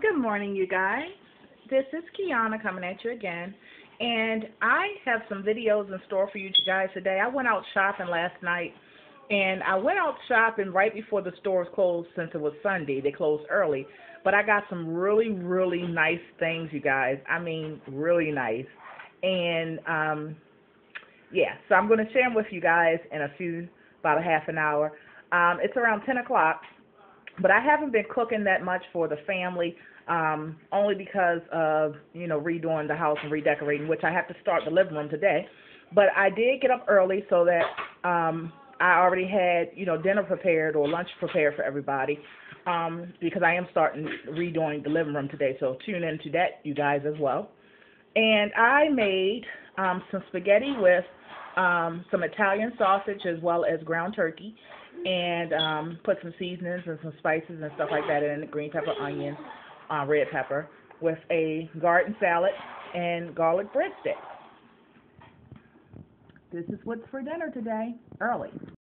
Good morning, you guys. This is Kianna coming at you again. And I have some videos in store for you guys today. I went out shopping last night. And I went out shopping right before the stores closed since it was Sunday. They closed early. But I got some really, really nice things, you guys. I mean, really nice. And, um, yeah, so I'm going to share them with you guys in a few, about a half an hour. Um, it's around 10 o'clock. But I haven't been cooking that much for the family, um, only because of, you know, redoing the house and redecorating, which I have to start the living room today. But I did get up early so that um I already had, you know, dinner prepared or lunch prepared for everybody. Um, because I am starting redoing the living room today, so tune into that, you guys, as well. And I made um, some spaghetti with um, some Italian sausage as well as ground turkey and um, put some seasonings and some spices and stuff like that in green pepper, onion, uh, red pepper, with a garden salad and garlic breadsticks. This is what's for dinner today, early.